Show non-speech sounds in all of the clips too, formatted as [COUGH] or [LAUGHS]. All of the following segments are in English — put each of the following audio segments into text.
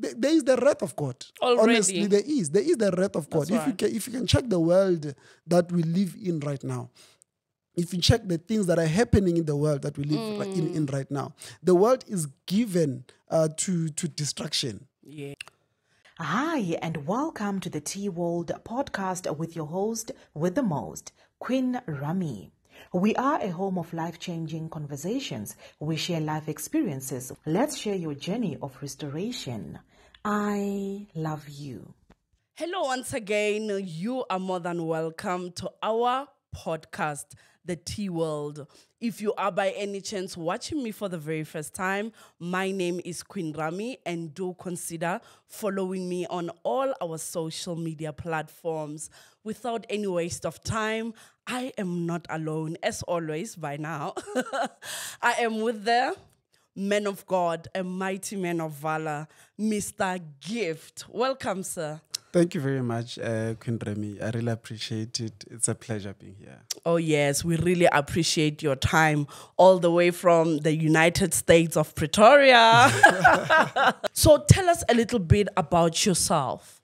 th- there is the wrath of God. Already. Honestly, there is. There is the wrath of God. That's if you can, if you can check the world that we live in right now, if you check the things that are happening in the world that we live ri- in, Mm. in right now, the world is given uh, to to destruction. Yeah. Hi, and welcome to the Tea World podcast with your host with the most, Queen Rami. We are a home of life changing conversations. We share life experiences. Let's share your journey of restoration. I love you. Hello, once again. You are more than welcome to our podcast, The Tea World. If you are by any chance watching me for the very first time, my name is Queen Rami, and do consider following me on all our social media platforms. Without any waste of time, I am not alone, as always, by now. [LAUGHS] I am with the man of God, a mighty man of valor, Mr. Gift. Welcome, sir. Thank you very much, uh, Queen Remy. I really appreciate it. It's a pleasure being here. Oh, yes, we really appreciate your time all the way from the United States of Pretoria. [LAUGHS] so, tell us a little bit about yourself.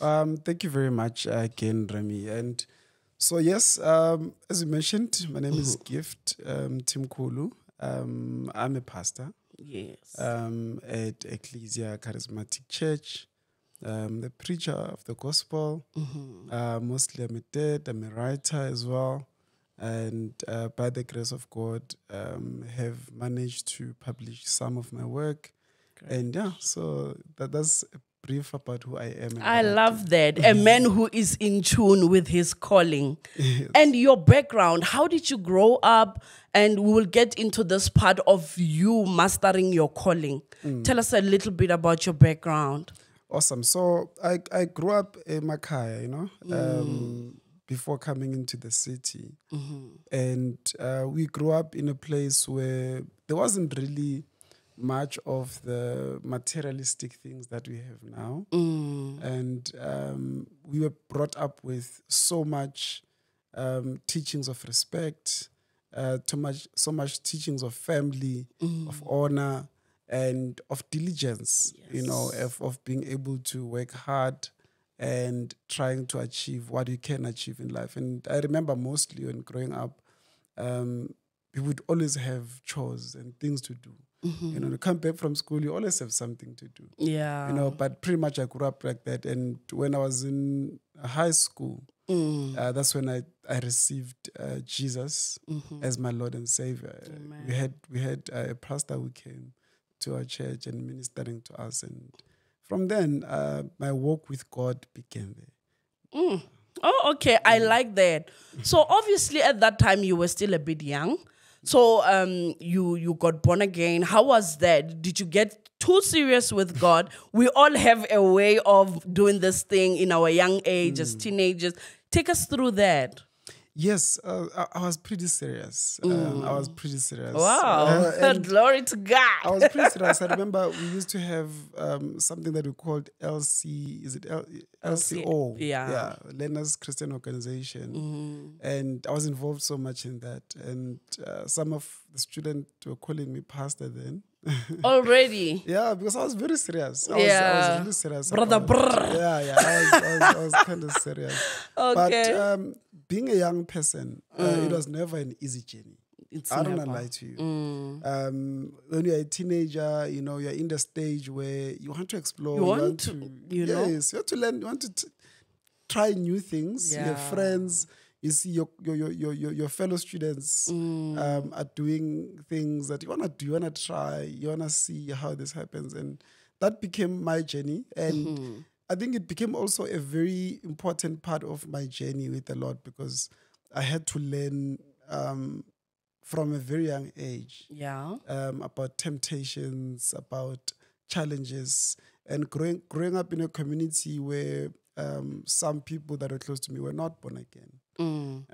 Um, thank you very much uh, again, Remy. And so, yes, um, as you mentioned, my name is Gift um, Mthimkhulu. Um, I'm a pastor Yes. um, at Ecclesia Charismatic Church, um, the preacher of the gospel. Uh, mostly, I'm a dad, I'm a writer as well. And uh, by the grace of God, um, have managed to publish some of my work. And yeah, so that, that's a brief about who I am. I love that. A man who is in tune with his calling. And your background, how did you grow up? And we will get into this part of you mastering your calling. Tell us a little bit about your background. Awesome. So I, I grew up in Makaya, you know, um, before coming into the city. And uh, we grew up in a place where there wasn't really much of the materialistic things that we have now. And um, we were brought up with so much um, teachings of respect, uh, too much, so much teachings of family, of honor, and of diligence. You know, of, of being able to work hard and trying to achieve what you can achieve in life. And I remember mostly when growing up, um, we would always have chores and things to do. You know, you come back from school, you always have something to do Yeah. you know but pretty much i grew up like that and when i was in high school uh, that's when i, I received uh, jesus as my lord and savior we had we had uh, a pastor who came to our church and ministering to us and from then uh, my walk with god began there Oh, okay. I like that. So obviously at that time you were still a bit young. So um you you got born again. How was that? Did you get too serious with God? We all have a way of doing this thing in our young age as teenagers. Take us through that. Yes uh, I, I was pretty serious um, i was pretty serious Wow. Uh, [LAUGHS] Glory to God! I was pretty serious. I [LAUGHS] remember we used to have um, something that we called LC. Is it L- LCO? yeah. yeah, Learners Christian Organization, and I was involved so much in that. And uh, some of the students were calling me pastor then. [LAUGHS] Already. yeah, because I was very serious. I was, I Yeah. was really serious. Brother brr. Yeah, yeah, I was, I was, I was kind of serious. [LAUGHS] Okay. But um, being a young person, uh, it was never an easy journey. It's I don't never. lie to you. Um, when you're a teenager, you know, you're in the stage where you want to explore. You want to, you know? yes, you want to learn. You want to t- try new things. You Yeah. friends. You see your your your your, your, fellow students Mm. um, are doing things that you wanna do. You wanna try. You wanna see how this happens, and that became my journey. And Mm-hmm. I think it became also a very important part of my journey with the Lord because I had to learn um, from a very young age Yeah. um, about temptations, about challenges, and growing growing up in a community where um, some people that are close to me were not born again. Mm.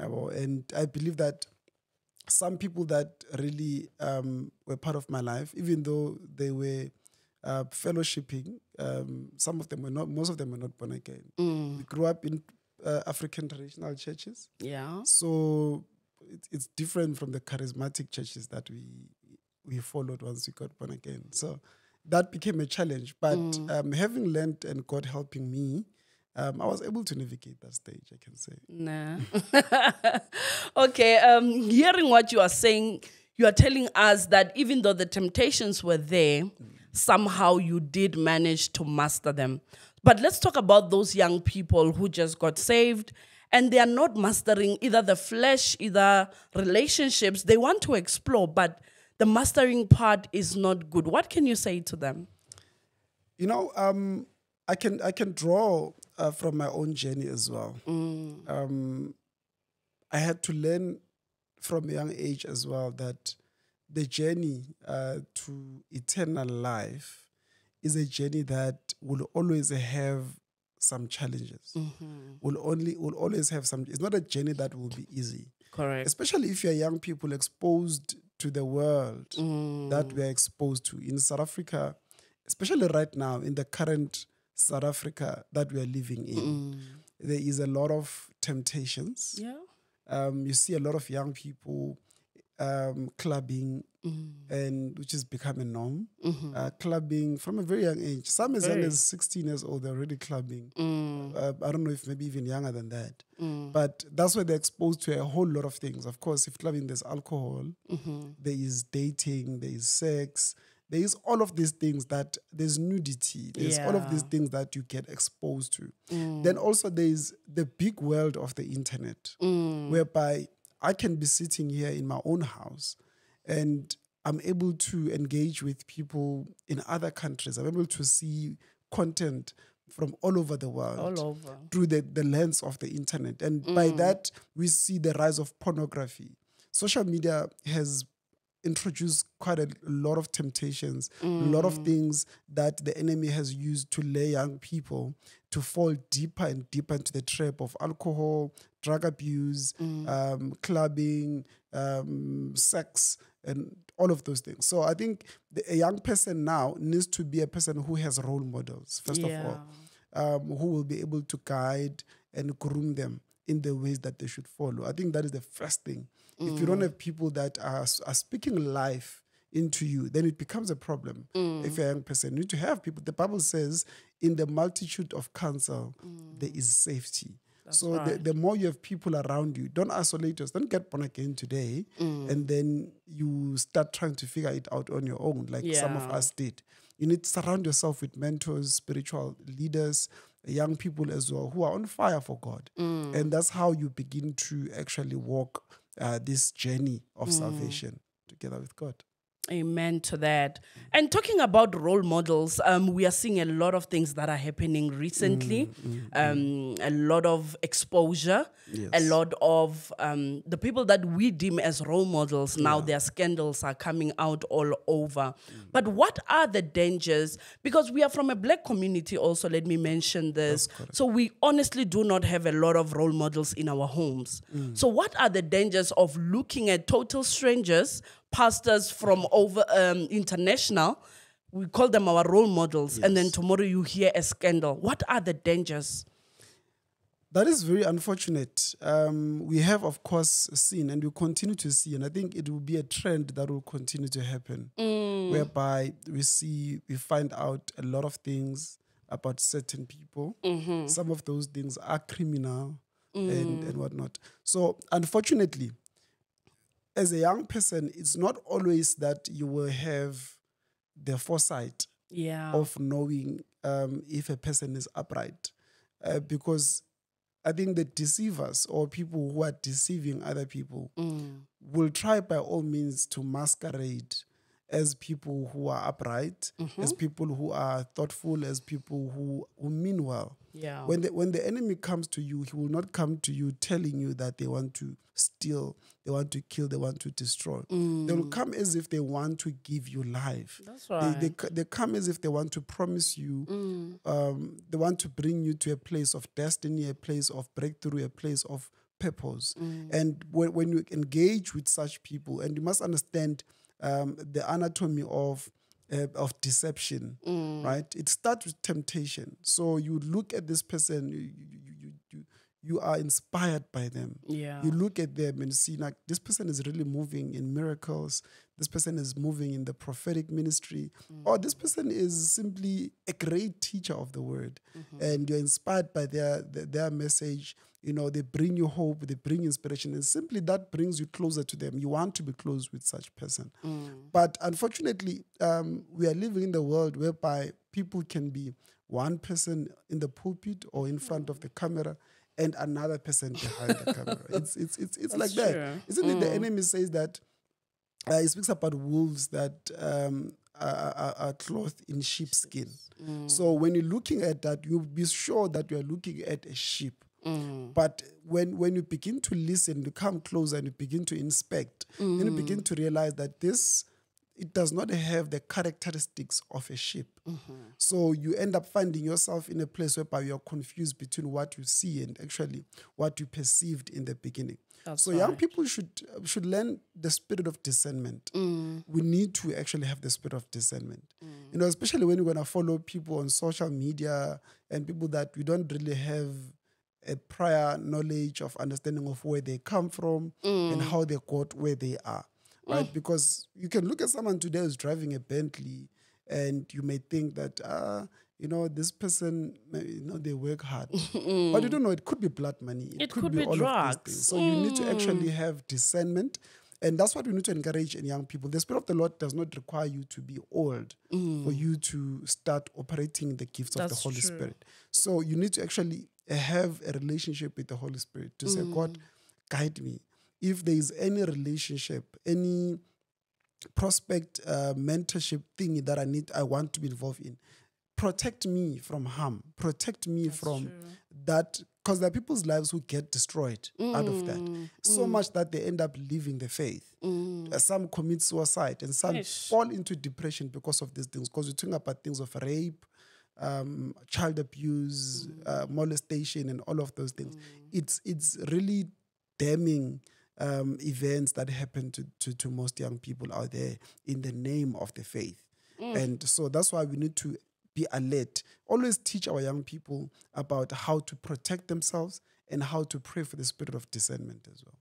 And I believe that some people that really um, were part of my life, even though they were uh, fellowshipping, um, some of them were not, most of them were not born again. We grew up in uh, African traditional churches. Yeah. So it, it's different from the charismatic churches that we we followed once we got born again. So that became a challenge. But um, having learned and God helping me, um, I was able to navigate that stage. I can say. Nah. [LAUGHS] okay, um, hearing what you are saying, you are telling us that even though the temptations were there, somehow you did manage to master them. But let's talk about those young people who just got saved and they are not mastering either the flesh, either relationships. They want to explore, but the mastering part is not good. What can you say to them? You know, um, I can I can draw uh, from my own journey as well. Um, I had to learn from a young age as well that the journey uh, to eternal life is a journey that will always have some challenges. Will only will always have some. It's not a journey that will be easy Correct. especially if you're young people exposed to the world Mm. that we're exposed to in South Africa, especially right now in the current South Africa that we are living in. There is a lot of temptations. Yeah. Um, you see a lot of young people um, clubbing, Mm-hmm. and which is becoming norm. Uh, clubbing from a very young age. Some as young as 16 years old, they're already clubbing. Mm. Uh, I don't know if maybe even younger than that. But that's where they're exposed to a whole lot of things. Of course, if clubbing, there's alcohol, Mm-hmm. there is dating, there is sex, there is all of these things that there's nudity, there's all of these things that you get exposed to. Mm. Then also there's the big world of the internet, mm. whereby I can be sitting here in my own house and I'm able to engage with people in other countries. I'm able to see content from all over the world All over. through the, the lens of the internet. And by mm. that, we see the rise of pornography. Social media has introduced quite a lot of temptations, a lot of things that the enemy has used to lay young people to fall deeper and deeper into the trap of alcohol, drug abuse, um, clubbing, um, sex, and all of those things. So I think the, a young person now needs to be a person who has role models, first of all. Um, who will be able to guide and groom them in the ways that they should follow. I think that is the first thing. If you don't mm. have people that are, are speaking life into you, then it becomes a problem. Mm. If you're a young person, you need to have people. The Bible says, in the multitude of counsel, mm. there is safety. so the, right. the more you have people around you, don't isolate yourself. Don't get born again today, and then you start trying to figure it out on your own, like some of us did. You need to surround yourself with mentors, spiritual leaders, young people as well who are on fire for God. And that's how you begin to actually walk uh, this journey of salvation together with God. Amen to that. And talking about role models, um, we are seeing a lot of things that are happening recently. um, a lot of exposure, a lot of um, the people that we deem as role models. Now their scandals are coming out all over. But what are the dangers? Because we are from a black community, also. Let me mention this. So we honestly do not have a lot of role models in our homes. So what are the dangers of looking at total strangers? Pastors from over um, international. We call them our role models, and then tomorrow you hear a scandal. What are the dangers? That is very unfortunate. Um, we have, of course, seen and we continue to see, and I think it will be a trend that will continue to happen, whereby we see, we find out a lot of things about certain people. Some of those things are criminal and, and whatnot. So, unfortunately, as a young person, it's not always that you will have the foresight Yeah. of knowing um, if a person is upright. Uh, because I think the deceivers or people who are deceiving other people will try by all means to masquerade as people who are upright, as mm-hmm. people who are thoughtful, as people who, who mean well. Yeah. When the, when the enemy comes to you, he will not come to you telling you that they want to steal, they want to kill, they want to destroy. They will mm. come as if they want to give you life. That's They, right. they, c- they come as if they want to promise you, mm. um, they want to bring you to a place of destiny, a place of breakthrough, a place of purpose. Mm. And when, when you engage with such people, and you must understand um, the anatomy of uh, of deception, right? It starts with temptation. So you look at this person, you, you, you, you, you are inspired by them. Yeah. You look at them and see like this person is really moving in miracles. This person is moving in the prophetic ministry, or this person is simply a great teacher of the word, and you're inspired by their, their their message. You know, they bring you hope, they bring inspiration, and simply that brings you closer to them. You want to be close with such person. But unfortunately, um, we are living in the world whereby people can be one person in the pulpit or in front of the camera and another person behind the camera. [LAUGHS] It's it's it's, it's like That's that. true. Isn't it? The enemy says that uh, he speaks about wolves that um, are, are, are clothed in sheepskin. So when you're looking at that, you'll be sure that you are looking at a sheep. Mm. But when when you begin to listen, you come closer and you begin to inspect, then you begin to realize that this it does not have the characteristics of a sheep. Mm-hmm. So you end up finding yourself in a place whereby you're confused between what you see and actually what you perceived in the beginning. That's so young people should should learn the spirit of discernment. Mm. We need to actually have the spirit of discernment. Mm. You know, especially when you're gonna follow people on social media and people that we don't really have a prior knowledge of understanding of where they come from and mm. how they got where they are. Right? Mm. Because you can look at someone today who's driving a Bentley and you may think that ah, you know, this person, you know, they work hard. [LAUGHS] Mm. but you don't know, it could be blood money. It could be all of these things. So you need to actually have discernment. And that's what we need to encourage in young people. The Spirit of the Lord does not require you to be old for you to start operating the gifts of the Holy true. Spirit. So you need to actually have a relationship with the Holy Spirit to say, God, guide me. If there is any relationship, any prospect uh, mentorship thing that I need, I want to be involved in. Protect me from harm. Protect me from that, because there are people's lives who get destroyed out of that. So much that they end up leaving the faith. Uh, some commit suicide and some Ish. fall into depression because of these things. Because we're talking about things of rape, um, child abuse, uh, molestation, and all of those things. It's it's really damning um, events that happen to, to to most young people out there in the name of the faith, and so that's why we need to be alert. Always teach our young people about how to protect themselves and how to pray for the spirit of discernment as well.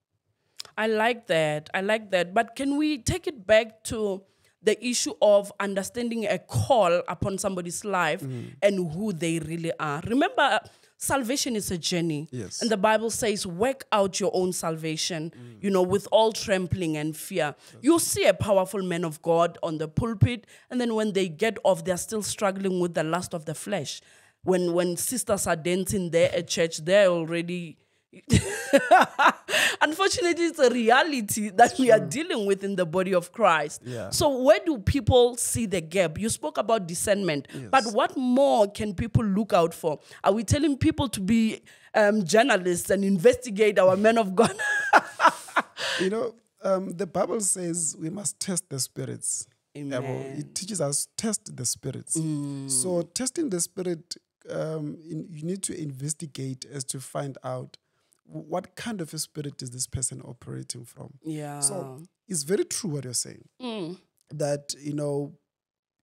I like that. I like that. But can we take it back to the issue of understanding a call upon somebody's life Mm. and who they really are? Remember, uh, salvation is a journey. Yes. And the Bible says, work out your own salvation, Mm. you know, with all trembling and fear. You see a powerful man of God on the pulpit, and then when they get off, they're still struggling with the lust of the flesh. When when sisters are dancing there at church, they're already [LAUGHS] Unfortunately, it's a reality that we are dealing with in the body of Christ. Yeah. So, where do people see the gap? You spoke about discernment, but what more can people look out for? Are we telling people to be um, journalists and investigate our men of God? [LAUGHS] You know, um, the Bible says we must test the spirits. Amen. it teaches us test the spirits. So testing the spirit, um, in, you need to investigate as to find out what kind of a spirit is this person operating from. yeah. So it's very true what you're saying. That you know,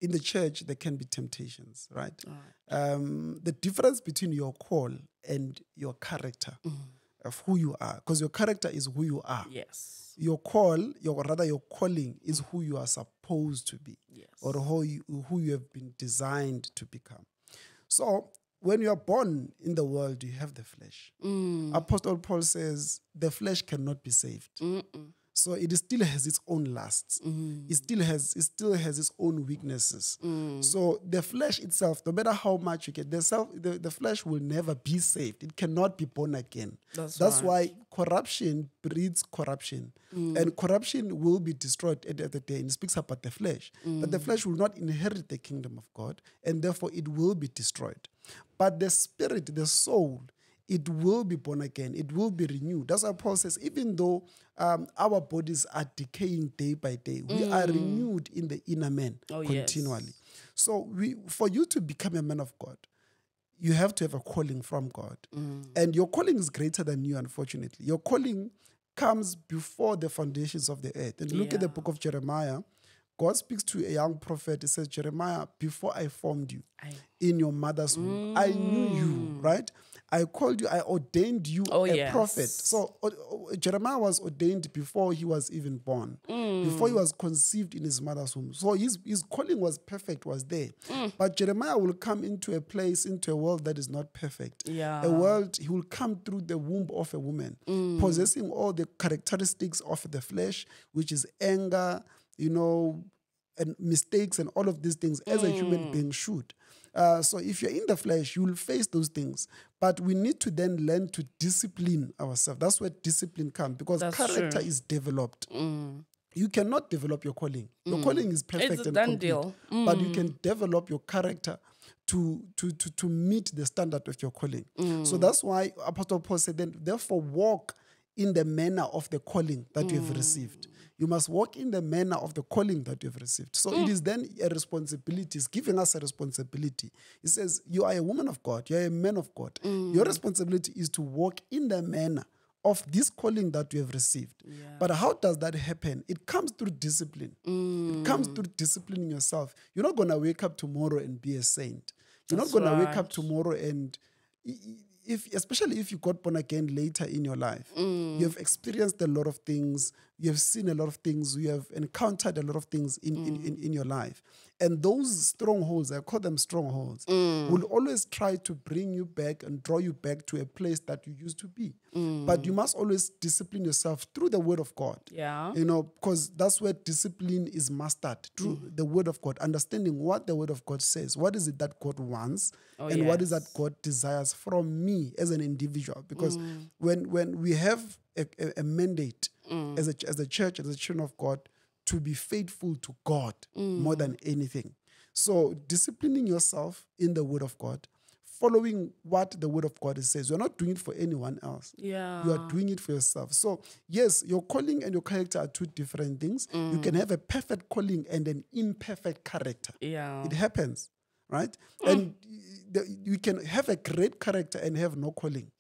in the church there can be temptations, right? Um, the difference between your call and your character of who you are, because your character is who you are yes. your call, your rather your calling is who you are supposed to be, Yes. or who you, who you have been designed to become. So when you are born in the world, you have the flesh. Mm. Apostle Paul says the flesh cannot be saved. So it still has its own lusts. Mm. It still has it still has its own weaknesses. Mm. So the flesh itself, no matter how much you get, the self the, the flesh will never be saved. It cannot be born again. That's That's right. why corruption breeds corruption. Mm. And corruption will be destroyed at the end of the day. And it speaks about the flesh. But the mm. flesh will not inherit the kingdom of God, and therefore it will be destroyed. But the spirit, the soul, it will be born again. It will be renewed. That's Paul says, even though um, our bodies are decaying day by day, we are renewed in the inner man Oh, yes. continually. So we, for you to become a man of God, you have to have a calling from God. And your calling is greater than you, unfortunately. Your calling comes before the foundations of the earth. And look at the book of Jeremiah. God speaks to a young prophet. He says, Jeremiah, before I formed you I- in your mother's womb, I knew you, mm. right? I called you, I ordained you Oh, a prophet. So Jeremiah was ordained before he was even born, mm. before he was conceived in his mother's womb. So his, his calling was perfect, was there. Mm. But Jeremiah will come into a place, into a world that is not perfect. Yeah. A world, he will come through the womb of a woman, possessing all the characteristics of the flesh, which is anger, you know, and mistakes and all of these things as a human being should. Uh, so if you're in the flesh, you will face those things. But we need to then learn to discipline ourselves. That's where discipline comes because That's character true. Mm. is developed. You cannot develop your calling. Your calling is perfect a and done complete, deal. Mm. but you can develop your character to, to, to, to meet the standard of your calling. So Mm. that's why Apostle Paul said, then therefore walk in the manner of the calling that you have received. You must walk in the manner of the calling that you have received. So it mm. is then a responsibility. It's giving us a responsibility. It says, You are a woman of God, you're a man of God. Your mm. responsibility is to walk in the manner of this calling that you have received. But how does that happen? It comes through discipline. It mm. comes through disciplining yourself. You're not going to wake up tomorrow and be a saint. You're That's not going to wake up tomorrow and if especially if you got born again later in your life you have experienced a lot of things you have seen a lot of things you have encountered a lot of things in, in, in, in your life and those strongholds i call them strongholds will always try to bring you back and draw you back to a place that you used to be but you must always discipline yourself through the word of god Yeah. you know because that's where discipline is mastered through Mm. the word of god understanding what the word of god says what is it that god wants Oh, and what is that god desires from me as an individual because Mm. when when we have a, a, a mandate Mm. as a as a church as a children of god to be faithful to god more Mm. than anything so disciplining yourself in the word of god following what the word of god says you're not doing it for anyone else Yeah. you are doing it for yourself. So, yes, your calling and your character are two different things. You can have a perfect calling and an imperfect character. Yeah. It happens, right? And the- you can have a great character and have no calling.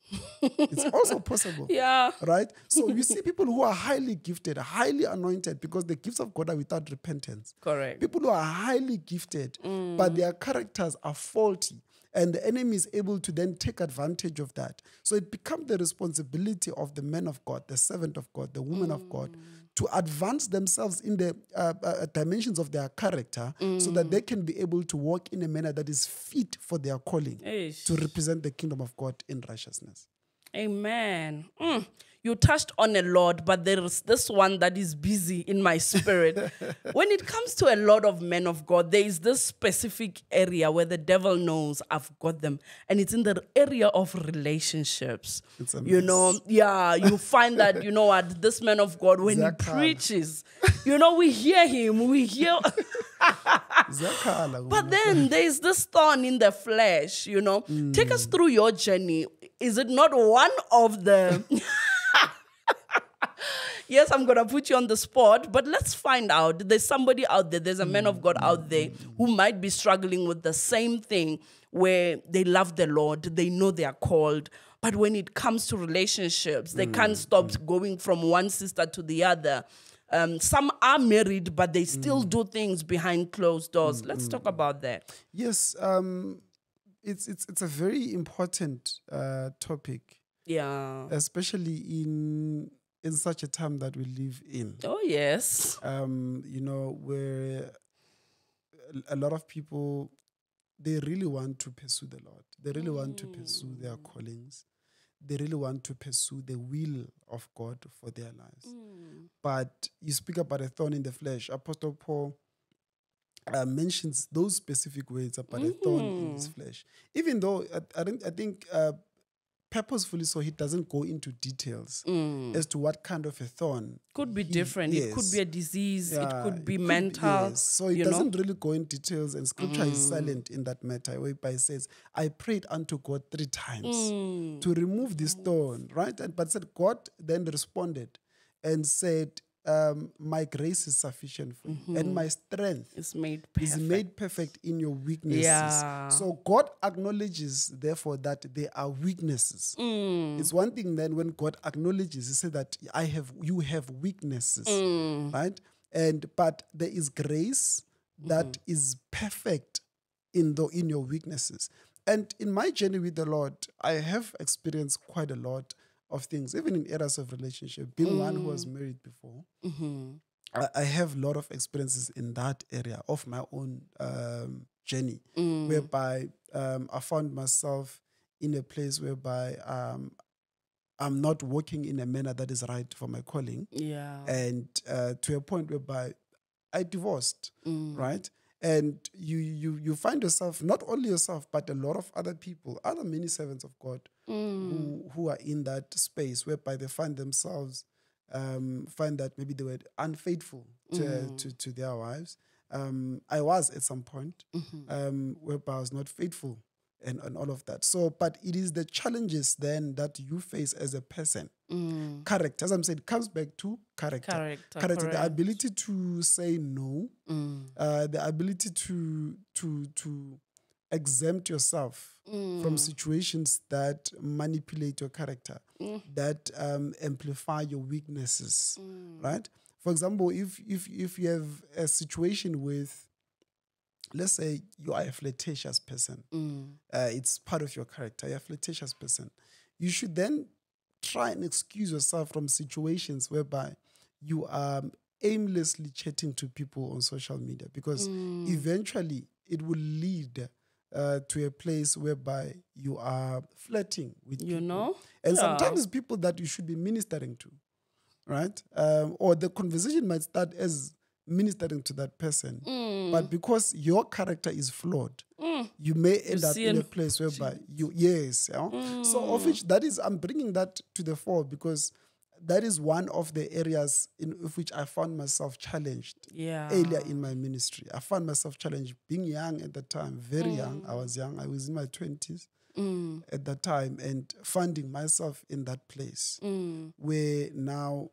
It's also possible. [LAUGHS] Yeah. Right? So you see people who are highly gifted, highly anointed, because the gifts of God are without repentance. Correct. People who are highly gifted, mm. but their characters are faulty. And the enemy is able to then take advantage of that. So it becomes the responsibility of the man of God, the servant of God, the woman of God, mm. To advance themselves in the uh, uh, dimensions of their character so that they can be able to walk in a manner that is fit for their calling Eish. to represent the kingdom of God in righteousness. Amen. Mm. You touched on a lot, but there is this one that is busy in my spirit. [LAUGHS] when it comes to a lot of men of God, there is this specific area where the devil knows I've got them, and it's in the area of relationships. It's a you know, yeah, you [LAUGHS] find that you know what this man of God when he preaches, you know, we hear him, we hear. [LAUGHS] But then there's this thorn in the flesh, you know. Take us through your journey. Is it not one of the. [LAUGHS] yes, I'm going to put you on the spot, but let's find out. There's somebody out there, there's a man of God out there who might be struggling with the same thing where they love the Lord, they know they are called. But when it comes to relationships, they can't stop going from one sister to the other. Um, some are married, but they still do things behind closed doors. Let's talk about that. Yes, um, it's, it's, it's a very important uh, topic. Yeah. especially in in such a time that we live in. Oh, yes. Um, you know, where a- lot of people they really want to pursue the Lord. They really want to pursue their callings. They really want to pursue the will of God for their lives. But you speak about a thorn in the flesh. Apostle Paul uh, mentions those specific words about a thorn in his flesh. Even though I, I, don't, I think uh, purposefully so, he doesn't go into details as to what kind of a thorn. Could be he- different. It could be a disease. it could be it mental. yes. So it you know? Mm. doesn't really go in details, and scripture is silent in that matter, whereby it says, I prayed unto God three times Mm. to remove this thorn right? And but said God then responded and said, um, My grace is sufficient for you, and my strength It's made is Mm-hmm. made perfect in your weaknesses. Yeah. So God acknowledges, therefore, that there are weaknesses. Mm. It's one thing then when God acknowledges, He said that I have, you have weaknesses, Mm. right? and but there is grace that is perfect in the in your weaknesses. And in my journey with the Lord, I have experienced quite a lot of things, even in areas of relationship. Being one who was married before, I, I have a lot of experiences in that area of my own um, journey, whereby um, I found myself in a place whereby um, I'm not working in a manner that is right for my calling, Yeah. and uh, to a point whereby I divorced, Mm. right? And you you you find yourself not only yourself but a lot of other people, other many servants of God Mm. who who are in that space whereby they find themselves um, find that maybe they were unfaithful to Mm. to, to their wives. Um, I was at some point Mm-hmm. um, whereby I was not faithful and, and all of that. So, but it is the challenges then that you face as a person. Mm. Character, as I'm saying, comes back to character. Character, character, the ability to say no, Mm. uh, the ability to to to exempt yourself Mm. from situations that manipulate your character, Mm. that um, amplify your weaknesses, Mm. right? For example, if if if you have a situation with, let's say you are a flirtatious person, Mm. uh, it's part of your character. You're a flirtatious person. You should then try and excuse yourself from situations whereby you are aimlessly chatting to people on social media because Mm. eventually it will lead uh, to a place whereby you are flirting with You people. know? and Yeah. sometimes people that you should be ministering to right um, or the conversation might start as ministering to that person Mm. but because your character is flawed you may end up in a place whereby you yes yeah? so of which that is i'm bringing that to the fore because that is one of the areas in which i found myself challenged Yeah. earlier in my ministry i found myself challenged being young at the time very young i was young i was in my 20s Mm. at that time and finding myself in that place Mm. where now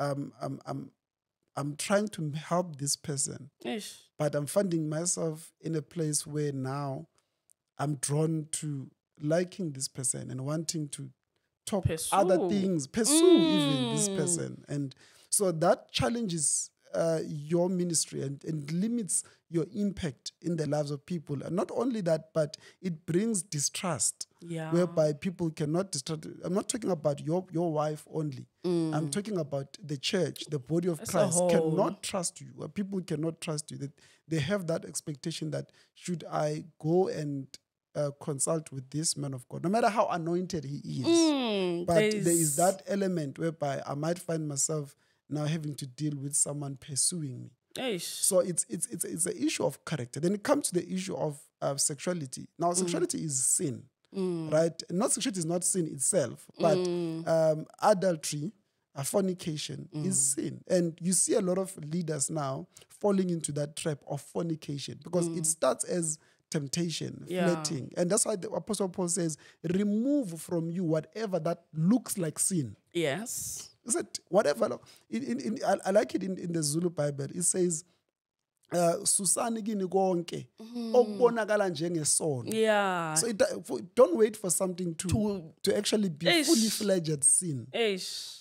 um, I'm, I'm, I'm trying to help this person Ish. but I'm finding myself in a place where now I'm drawn to liking this person and wanting to talk other things, pursue even this Mm. person. And so that challenges uh, your ministry and, and limits your impact in the lives of people. And not only that, but it brings distrust Yeah. whereby people cannot distrust. I'm not talking about your, your wife only. I'm talking about the church, the body of Mm. As Christ cannot trust you. People cannot trust you. That they have that expectation that should I go and uh, consult with this man of God, no matter how anointed he is. Mm, But there is that element whereby I might find myself now having to deal with someone pursuing me. Ish. So it's it's it's it's an issue of character. Then it comes to the issue of uh, sexuality. Now, sexuality is sin, right? Not sexuality is not sin itself, but um, adultery, uh, fornication is sin, and you see a lot of leaders now falling into that trap of fornication because it starts as temptation, Yeah. flirting, and that's why the Apostle Paul says, "Remove from you whatever that looks like sin." Yes. Is it whatever? In, in, in, I, I like it in, in the Zulu Bible. It says, uh, "Susani kini konke okubonakala njengesono." Yeah. So it, for- don't wait for something to To- to actually be Eish. fully fledged sin.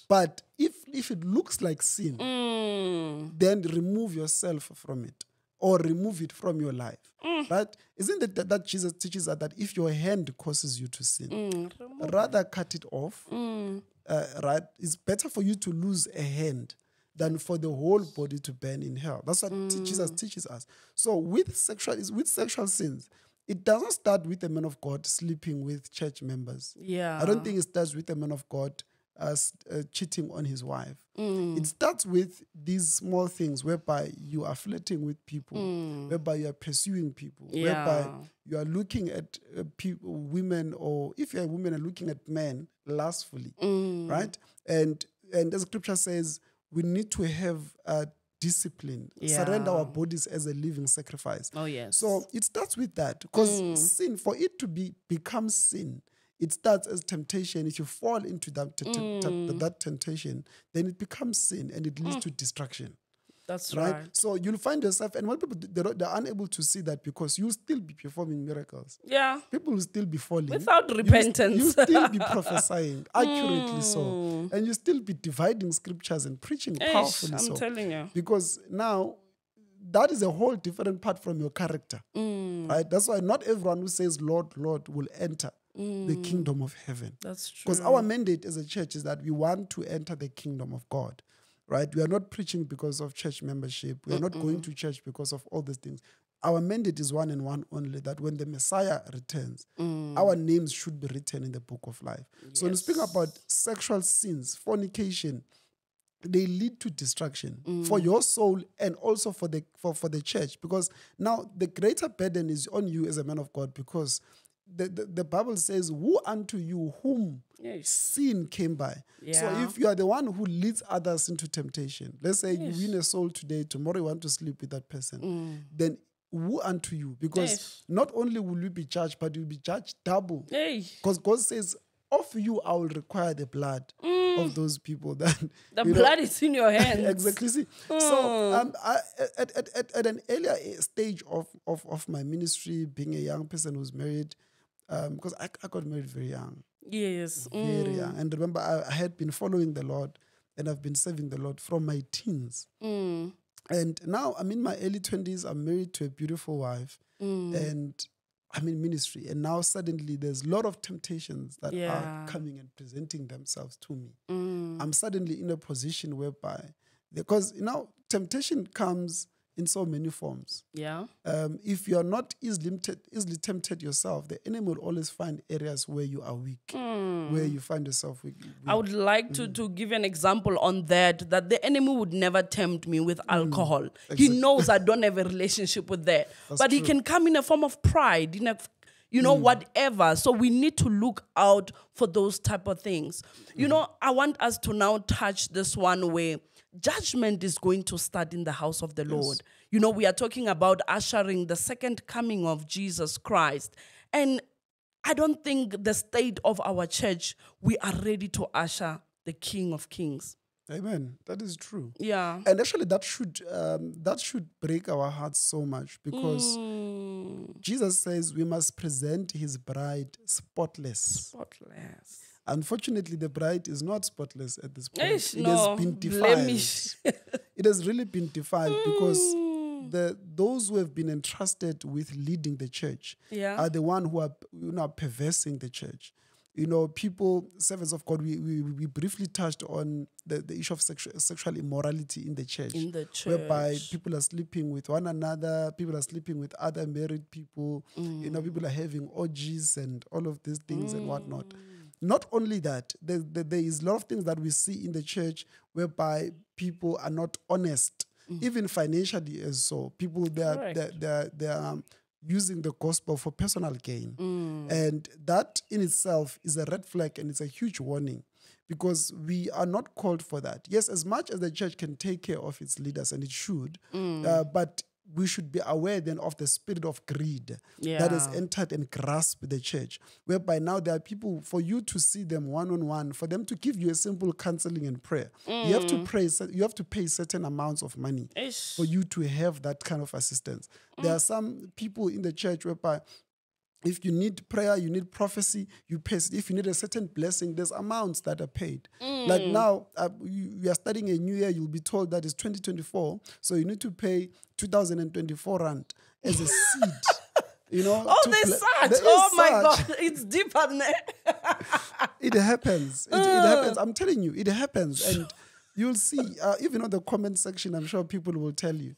But if if it looks like sin, Mm. then remove yourself from it or remove it from your life. Mm. Right? Isn't it that, that Jesus teaches us that if your hand causes you to sin, Mm. Rather cut it off Mm. uh, right? It's better for you to lose a hand than for the whole body to burn in hell. That's what te- Jesus teaches us. So with sexual is with sexual sins, it doesn't start with a man of God sleeping with church members. Yeah. I don't think it starts with a man of God uh, uh, cheating on his wife. Mm. It starts with these small things whereby you are flirting with people, whereby you are pursuing people, whereby Mm. You are looking at uh, people, women, or if you're a woman and looking at men lustfully, Mm. right? And and the scripture says we need to have uh, discipline, surrender our bodies as a living sacrifice. Oh, yes. So it starts with that because Mm. sin, for it to be become sin, it starts as temptation. If you fall into that, t- t- t- Mm. that temptation, then it becomes sin and it leads to destruction. That's right? right. So you'll find yourself, and when people they're, they're unable to see that because you'll still be performing miracles. Yeah. People will still be falling Without You st- repentance. You still be [LAUGHS] prophesying accurately so, Hmm. and you still be dividing scriptures and preaching Eish, powerfully I'm so. telling you. because now that is a whole different part from your character, Hmm. right? That's why not everyone who says Lord, Lord will enter the Hmm. kingdom of heaven. That's true. Because our mandate as a church is that we want to enter the kingdom of God, right? We are not preaching because of church membership. We are not going to church because of all these things. Our mandate is one and one only that when the Messiah returns, our names should be written in the book of life. So, when you speak about sexual sins, fornication, they lead to destruction for your soul and also for the for, for the church because now the greater burden is on you as a man of god because the, the, the bible says who unto you whom Yes. sin came by? So if you are the one who leads others into temptation let's say you win a soul today tomorrow you want to sleep with that person mm. then who unto you? Because Yes. not only will you be judged but you'll be judged double. Because god says of you i will require the blood mm. of those people that [LAUGHS] the you know, blood is in your [LAUGHS] hands. exactly. See, mm. so um, I, at, at, at, at an earlier stage of, of, of my ministry, being a young person who's married, because I, I got married very young, Yes. very young. And remember, I, I had been following the Lord and I've been serving the Lord from my teens. Mm. And now I'm in my early 20s, I'm married to a beautiful wife, Mm. and I'm in ministry. And now suddenly there's a lot of temptations that Yeah. are coming and presenting themselves to me. Mm. I'm suddenly in a position whereby, because you know, temptation comes in so many forms. Yeah. Um, if you are not easily tempted, easily tempted yourself, the enemy will always find areas where you are weak, where you find yourself weak. Hmm. I would like to, to give an example on that that the enemy would never tempt me with alcohol. He knows I [LAUGHS] don't have a relationship with that. but he can come in a form of pride, in a you know whatever. So we need to look out for those type of things. You know, I want us to now touch this one where judgment is going to start in the house of the Lord. You know, we are talking about ushering the second coming of Jesus Christ. And I don't think the state of our church, we are ready to usher the King of Kings. Amen. That is true. Yeah. And actually, that should um, that should break our hearts so much because Mm, Jesus says we must present His bride spotless. spotless. Unfortunately, the bride is not spotless at this point. Eish, it no, has been defiled. [LAUGHS] it has really been defiled because Mm. the those who have been entrusted with leading the church Yeah. are the one who are you know perversing the church. You know, people, servants of God, we, we, we briefly touched on the, the issue of sexual, sexual immorality in the church. In the Whereby people are sleeping with one another, people are sleeping with other married people, you Mm. know, people are having orgies and all of these things and whatnot. Mm. Not only that, there, there, there is a lot of things that we see in the church whereby people are not honest, even financially as so. People they are Mm. They they are, they are um, using the gospel for personal gain, Mm. and that in itself is a red flag and it's a huge warning. Because we are not called for that. Yes, as much as the church can take care of its leaders, and it should, Mm. uh, but we should be aware then of the spirit of greed that has entered and grasped the church, whereby now there are people for you to see them one on one, for them to give you a simple counseling and prayer. You have Mm. to pray, you have to pay certain amounts of money Eish. for you to have that kind of assistance. There are some people in the church whereby if you need prayer, you need prophecy, you pay. If you need a certain blessing, there's amounts that are paid. Like now, uh, you, you are starting a new year, you'll be told that it's 2024, so you need to pay 2024 rand as a seed. [LAUGHS] You know, Oh, there's such. there Oh my such. God. It's deeper than that. [LAUGHS] It happens. It, it [LAUGHS] happens. I'm telling you, it happens. And you'll see, uh, even on the comment section, I'm sure people will tell you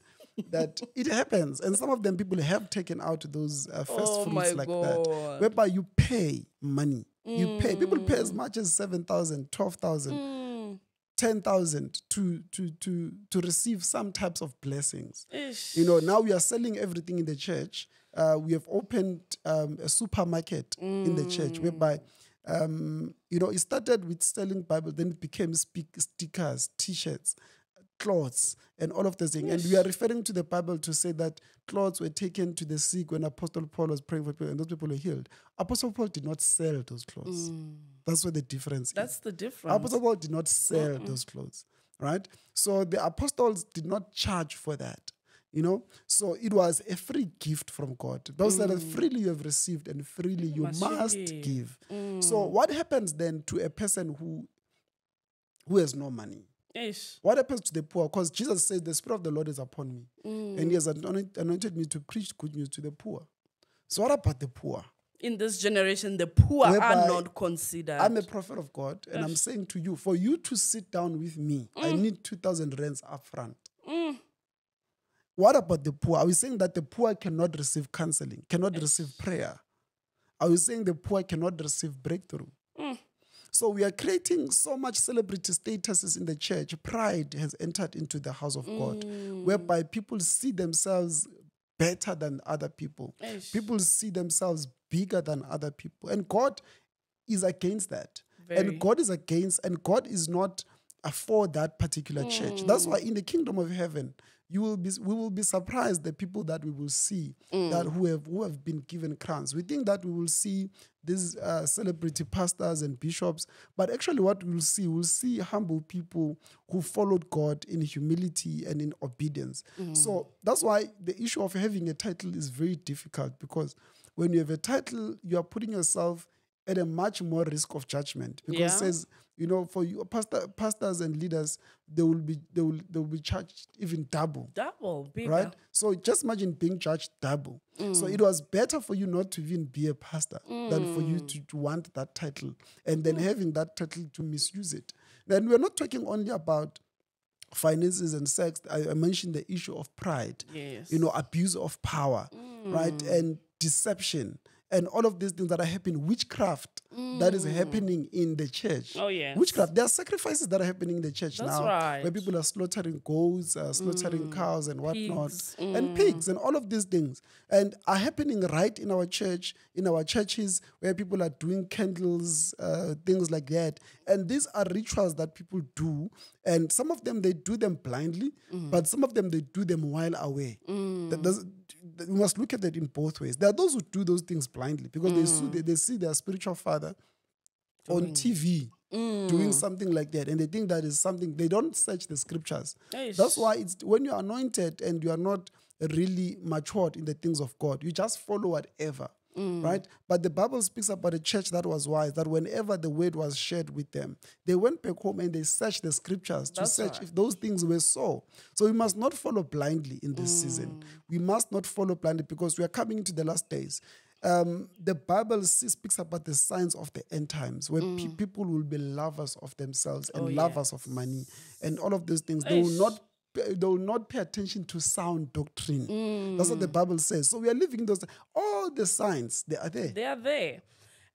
that it happens. And some of them, people have taken out those uh, first Oh fruits like God. that, whereby you pay money. You pay. People pay as much as 7,000, 12,000. Mm. 10,000 to, to, to, to receive some types of blessings. Eish. You know, now we are selling everything in the church. Uh, we have opened um, a supermarket in the church whereby, um, you know, it started with selling Bible, then it became speak, stickers, T-shirts, clothes, and all of those things. And we are referring to the Bible to say that clothes were taken to the sick when Apostle Paul was praying for people, and those people were healed. Apostle Paul did not sell those clothes. Mm. That's where the difference is. That's the difference. Apostle Paul did not sell those clothes. right? So the apostles did not charge for that. You know, so it was a free gift from God. Those that are mm. freely you have received and freely you Must must give. give. So mm. what happens then to a person who who has no money? Ish. What happens to the poor? Because Jesus says, The Spirit of the Lord is upon me, mm. and He has anointed, me to preach good news to the poor. So, what about the poor? In this generation, the poor Whereby are not considered. I'm a prophet of God, and I'm saying to you, for you to sit down with me, I mm. need 2,000 rands up front. Mm. What about the poor? Are we saying that the poor cannot receive counseling, cannot receive prayer? Are we saying the poor cannot receive breakthrough? So we are creating so much celebrity statuses in the church. Pride has entered into the house of God, mm. whereby people see themselves better than other people. Eish. People see themselves bigger than other people. And God is against that. Very. And God is against, and God is not for that particular church. Mm. That's why in the kingdom of heaven, you will be we will be surprised the people that we will see that who have who have been given crowns. We think that we will see these uh, celebrity pastors and bishops, but actually, what we'll see, we'll see humble people who followed God in humility and in obedience. So that's why the issue of having a title is very difficult because when you have a title, you are putting yourself at a much more risk of judgment because Yeah. it says you know for you pastor, pastors and leaders they will be they will they will be charged even double Double, bigger. right so just imagine being charged double so Mm. it was better for you not to even be a pastor than for you to, to want that title and Mm. then having that title to misuse it then we're not talking only about finances and sex i, I mentioned the issue of pride Yes. you know abuse of power right and deception and all of these things that are happening witchcraft that is mm. happening in the church. Oh, yeah. witchcraft there are sacrifices that are happening in the church That's now right. where people are slaughtering goats uh, slaughtering mm. cows and whatnot Pigs. and mm. pigs and all of these things and are happening right in our church in our churches where people are doing candles uh, things like that. And these are rituals that people do and some of them they do them blindly but some of them they do them while away. That does we must look at it in both ways there are those who do those things blindly because they, see, mm. they, they see their spiritual father on TV mm. doing something like that, and they think that is something they don't search the scriptures. Eish. That's why it's when you're anointed and you are not really matured in the things of God, you just follow whatever. Mm. Right, but the Bible speaks about a church that was wise. That whenever the word was shared with them, they went back home and they searched the scriptures to That's search right. if those things were so. So we must not follow blindly in this season. Mm. We must not follow blindly because we are coming into the last days um, the Bible speaks about the signs of the end times, where mm. pe- people will be lovers of themselves and Oh, lovers of money, and all of those things. They will not. They will not pay attention to sound doctrine. That's what Mm. the Bible says. So we are living those. All the signs they are there. They are there.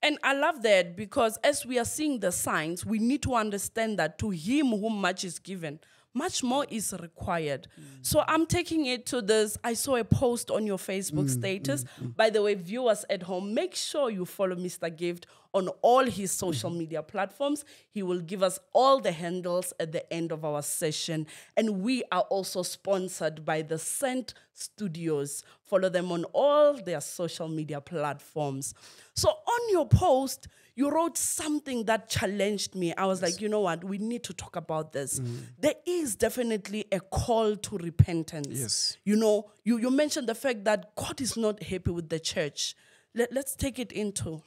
And I love that because as we are seeing the signs, we need to understand that to him whom much is given, much more is required. So I'm taking it to this. I saw a post on your Facebook mm, status. Mm, mm. By the way, viewers at home, make sure you follow Mr. Gift on all his social mm-hmm. media platforms. He will give us all the handles at the end of our session. And we are also sponsored by the Sent Studios. Follow them on all their social media platforms. So on your post, you wrote something that challenged me. I was like, you know what? We need to talk about this. There is definitely a call to repentance. Yes. You know, you, you mentioned the fact that God is not happy with the church. Let, let's take it into.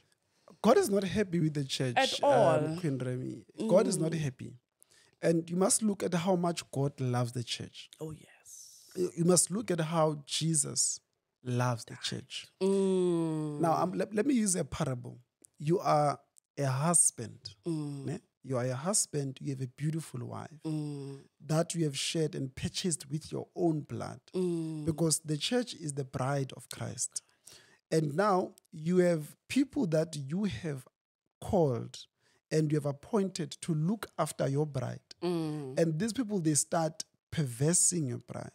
God is not happy with the church At um, all. Mm. Queen Remy. God is not happy, and you must look at how much God loves the church. Oh, yes. You you must look at how Jesus loves the church. Mm. Now, um, let, let me use a parable. You are a husband. Mm. ne? You are a husband, you have a beautiful wife Mm. that you have shared and purchased with your own blood Mm. because the church is the bride of Christ. And now you have people that you have called and you have appointed to look after your bride. Mm. And these people, they start perversing your bride,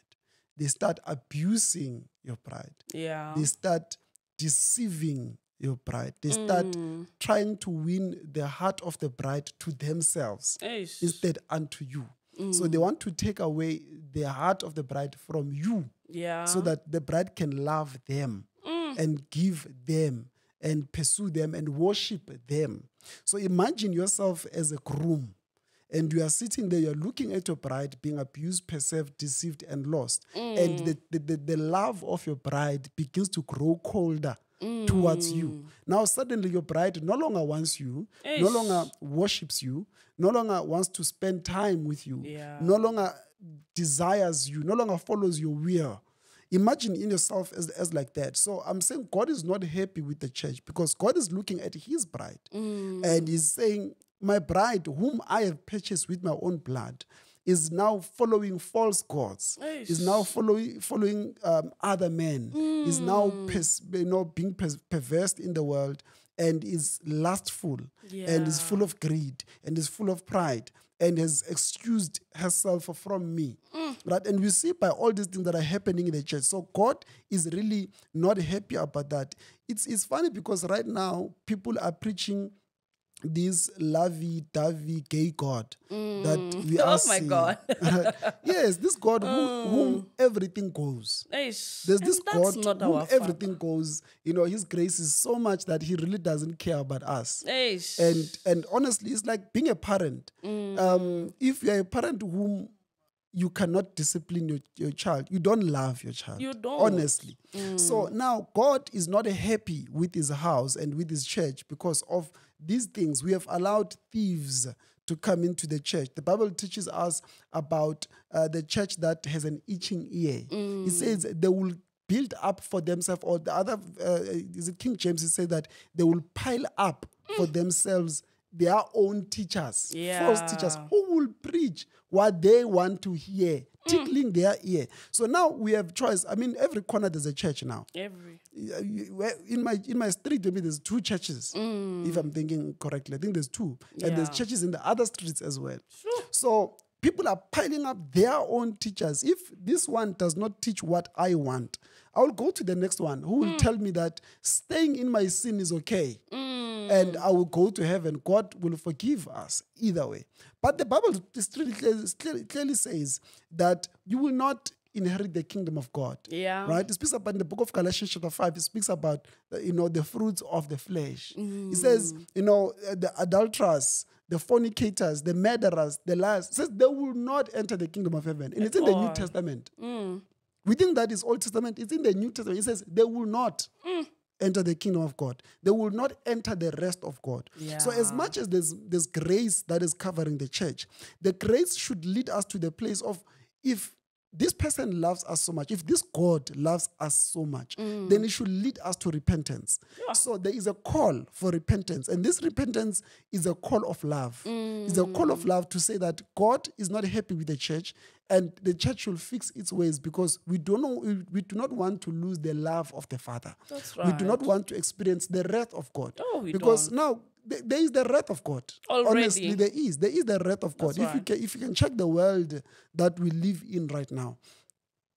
they start abusing your bride Yeah. they start deceiving your bride. They start Mm. trying to win the heart of the bride to themselves Eish. instead unto you. So Mm. they want to take away the heart of the bride from you Yeah. so that the bride can love them Mm. and give them and pursue them and worship them. So imagine yourself as a groom and you are sitting there, you're looking at your bride being abused, perceived, deceived, and lost. And the, the, the, the love of your bride begins to grow colder towards you. Mm. Now, suddenly, your bride no longer wants you, no longer worships you, no longer wants to spend time with you, Yeah. no longer desires you, no longer follows your will. Imagine in yourself as, as like that. So I'm saying God is not happy with the church because God is looking at his bride mm. and he's saying, My bride, whom I have purchased with my own blood, is now following false gods, is now following following um, other men, is now pers- you know being pers- perverse in the world and is lustful and is full of greed and is full of pride and has excused herself from me. Right? And we see by all these things that are happening in the church. So God is really not happy about that. It's it's funny because right now people are preaching this lovey-dovey gay God that we [LAUGHS] are Oh my seeing. God. [LAUGHS] yes, this God who, whom everything goes. Eish. There's And this that's God not whom everything goes. You know, His grace is so much that He really doesn't care about us. Eish. And and honestly, it's like being a parent. Mm. Um, if you're a parent whom you cannot discipline your, your child, you don't love your child. You don't. Honestly. Mm. So now God is not happy with his house and with his church because of these things. We have allowed thieves to come into the church. The Bible teaches us about uh, the church that has an itching ear. Mm. It says they will build up for themselves, or the other, uh, is it King James? He said that they will pile up Mm. for themselves their own teachers, false teachers, who will preach what they want to hear, Mm. tickling their ear. So now we have choice. I mean, every corner there's a church now. Every. Yeah, In my in my street, maybe there's two churches, mm. if I'm thinking correctly. I think there's two, and there's churches in the other streets as well. Sure. So people are piling up their own teachers. If this one does not teach what I want, I will go to the next one who will mm. tell me that staying in my sin is okay, mm. And I will go to heaven. God will forgive us either way. But the Bible clearly, clearly, says that you will not inherit the kingdom of God. Yeah. Right? It speaks about in the book of Galatians chapter 5, it speaks about uh, you know the fruits of the flesh. It says, you know, uh, the adulterers, the fornicators, the murderers, the liars, says they will not enter the kingdom of heaven. And it's in the New all. Testament. We think that is Old Testament. It's in the New Testament. It says they will not enter the kingdom of God. They will not enter the rest of God. So as much as there's there's grace that is covering the church, the grace should lead us to the place of if this person loves us so much, if this God loves us so much, mm. then it should lead us to repentance. So there is a call for repentance, and this repentance is a call of love. It's a call of mm. love to say that God is not happy with the church, and the church should fix its ways because we don't know we, we do not want to lose the love of the Father. That's We do not want to experience the wrath of God. Oh, we because don't. now there is the wrath of God. Already. Honestly, there is. There is the wrath of God. That's if you can if you can check the world that we live in right now,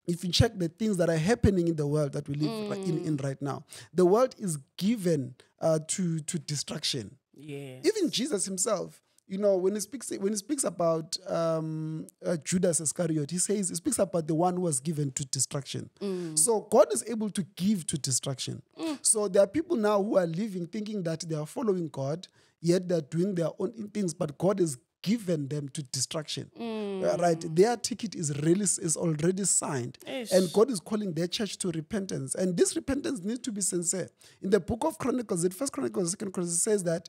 if you check the things that are happening in the world that we live ri- in, in Mm. right now, the world is given uh, to to destruction. Yeah. Even Jesus himself, you know, when he speaks when he speaks about um, uh, Judas Iscariot, he says he speaks about the one who was given to destruction. So God is able to give to destruction. So there are people now who are living thinking that they are following God, yet they're doing their own things, but God is given them to destruction. Uh, right? Their ticket is really is already signed, Ish. and God is calling their church to repentance. And this repentance needs to be sincere. In the book of Chronicles, in First Chronicles, Second Chronicles, it says that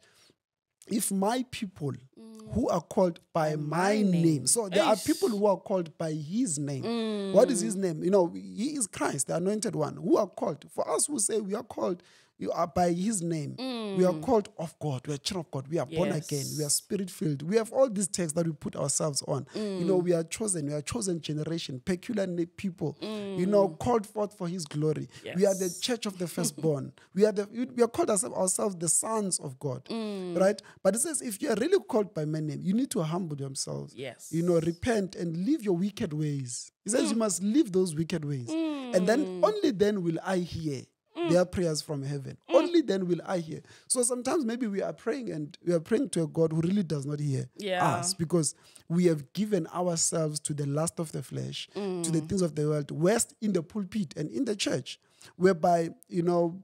if my people mm. who are called by my, my name. name. so there are people who are called by his name. Mm. What is his name? You know, he is Christ, the anointed one, who are called. For us who say we are called, you are by his name. We are mm. called of God. We are children of God. We are born again. We are spirit filled. We have all these texts that we put ourselves on. You know, mm. we are chosen. We are chosen generation, peculiar people. You know, mm. called forth for his glory. We are the church of the firstborn. [LAUGHS] we are the we are called ourselves, ourselves the sons of God. Right? But it says if you are really called by my name, you need to humble yourselves. Yes. You know, repent and leave your wicked ways. He says you must leave those wicked ways. And then only then will I hear Mm. their prayers from heaven. Mm. Only then will I hear. So sometimes maybe we are praying and we are praying to a God who really does not hear Yeah. us because we have given ourselves to the lust of the flesh, to the mm. things of the world, worst in the pulpit and in the church, whereby, you know,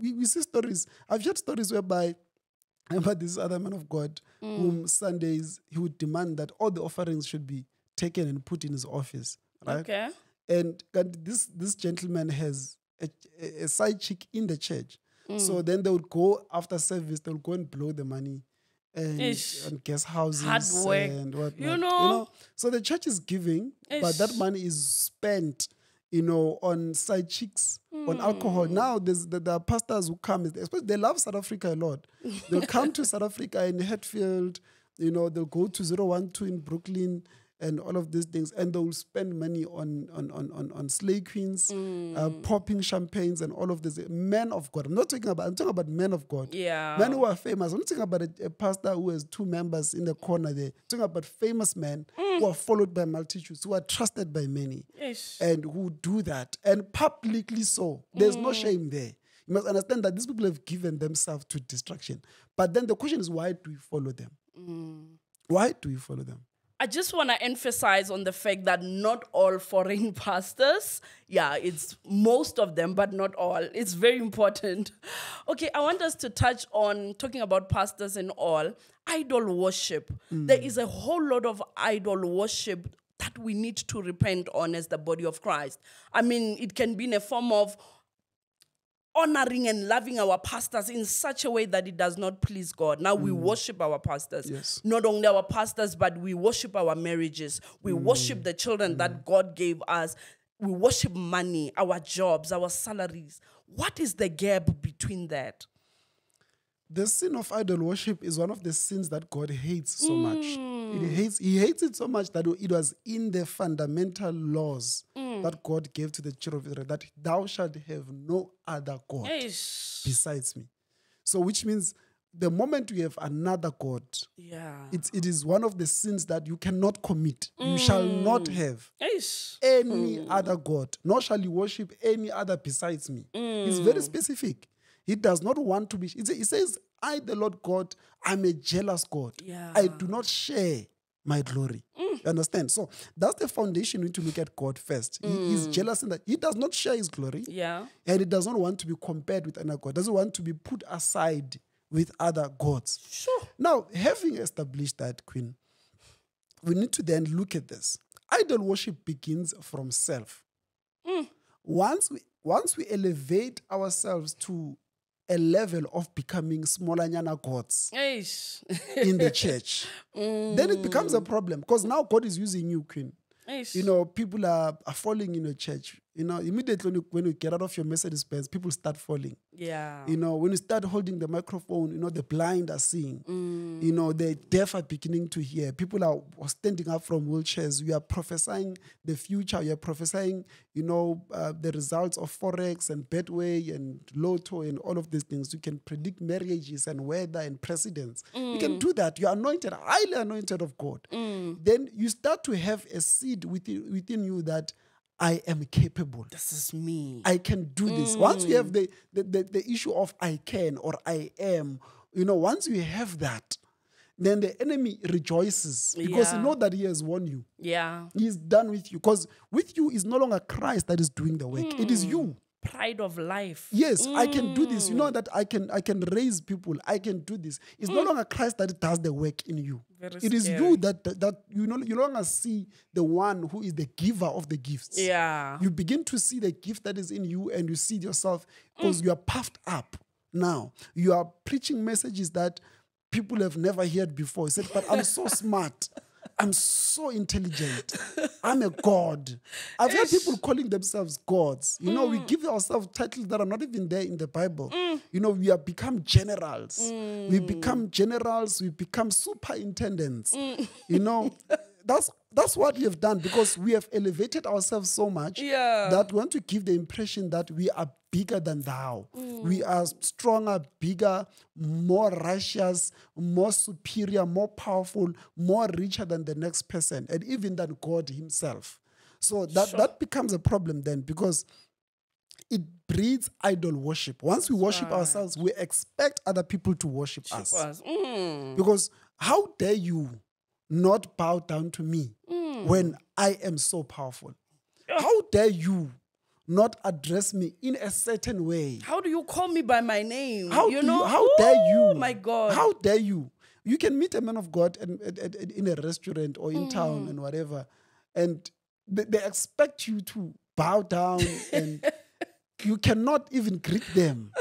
we, we see stories. I've heard stories whereby I remember this other man of God whom Sundays he would demand that all the offerings should be taken and put in his office, right? Okay. and and this this gentleman has a, a- side chick in the church so then they would go after service they would go and blow the money and, Ish. and guest houses Hard work. and whatnot. You know? so the church is giving but that money is spent you know on side chicks on alcohol Hmm. now there's the, the pastors who come especially they love south africa a lot [LAUGHS] they'll come to south africa in hatfield you know they'll go to 012 in brooklyn and all of these things, and they'll spend money on on on on, on slay queens, uh, Mm. popping champagnes, and all of this. Men of God. I'm not talking about. I'm talking about men of God. Yeah. Men who are famous. I'm not talking about a, a pastor who has two members in the corner there. I'm talking about famous men Mm. who are followed by multitudes, who are trusted by many, Ish. and who do that, and publicly so. There's Mm. no shame there. You must understand that these people have given themselves to destruction. But then the question is, why do we follow them? Mm. Why do we follow them? I just want to emphasize on the fact that not all foreign [LAUGHS] pastors, yeah, it's most of them, but not all. It's very important. Okay, I want us to touch on talking about pastors and all idol worship. Mm. There is a whole lot of idol worship that we need to repent on as the body of Christ. I mean, it can be in a form of honoring and loving our pastors in such a way that it does not please God. Now we mm. worship our pastors. Yes. Not only our pastors, but we worship our marriages. We mm. worship the children that mm. God gave us. We worship money, our jobs, our salaries. What is the gap between that? the sin of idol worship is one of the sins that God hates so much. It mm. hates, he hates it so much that it was in the fundamental laws mm. that God gave to the children of Israel that thou shalt have no other God Eish. besides me. So, which means the moment you have another God, Yeah. it's, it is one of the sins that you cannot commit. You mm. shall not have Eish. any hmm. other God, nor shall you worship any other besides me. It's very specific. He does not want to be. He says, I, the Lord God, I'm a jealous God. Yeah. I do not share my glory. Mm. You understand? So that's the foundation. We need to look at God first. He is mm. jealous in that he does not share his glory. Yeah. And he does not want to be compared with another God. Doesn't want to be put aside with other gods. Sure. Now, having established that, Queen, we need to then look at this. Idol worship begins from self. Mm. Once we once we elevate ourselves to a level of becoming smaller nyana gods Eish. [LAUGHS] in the church, [LAUGHS] mm. then it becomes a problem because now God is using you, Queen. Eish. You know, people are, are falling in your church. You know, immediately when you, when you get out of your Mercedes Benz, people start falling. yeah. You know, when you start holding the microphone, you know, the blind are seeing. Mm. You know, the deaf are beginning to hear. People are standing up from wheelchairs. You are prophesying the future. You are prophesying, you know, uh, the results of Forex and Betway and Lotto and all of these things. You can predict marriages and weather and presidents. You can mm. do that. You are anointed, highly anointed of God. Mm. Then you start to have a seed within, within you that I am capable. this is me. I can do this. Once you have mm. the, the, the, the issue of I can or I am, you know, once you have that, then the enemy rejoices because Yeah. he know that he has won you. yeah. He's done with you. Because with you is no longer Christ that is doing the work. It is hmm. you. Pride of life. Yes, I can do this. You know mm. that I can I can raise people. I can do this. It's no mm. longer Christ that does the work in you. Very it is scary. you that, that you know you no longer see the one who is the giver of the gifts Yeah. you begin to see the gift that is in you and you see yourself because mm. you are puffed up now. You are preaching messages that people have never heard before. You said, but I'm so [LAUGHS] smart. I'm so intelligent. I'm a god. I've heard people calling themselves gods. You know, we mm. give ourselves titles that are not even there in the Bible. Mm. You know, we have become generals. We mm. become generals. We become superintendents. You know, [LAUGHS] that's that's what we have done because we have elevated ourselves so much Yeah. that we want to give the impression that we are bigger than thou. We are stronger, bigger, more righteous, more superior, more powerful, more richer than the next person, and even than God Himself. So that, that becomes a problem then because it breeds idol worship. Once we worship ourselves, we expect other people to worship us. Was. Mm. Because how dare you not bow down to me hmm. when I am so powerful? How dare you not address me in a certain way? How do you call me by my name? How you know? you, how dare Ooh, you? Oh my God. How dare you? You can meet a man of God and, and- and- and in a restaurant or in hmm. town and whatever, and they, they expect you to bow down and [LAUGHS] you cannot even greet them.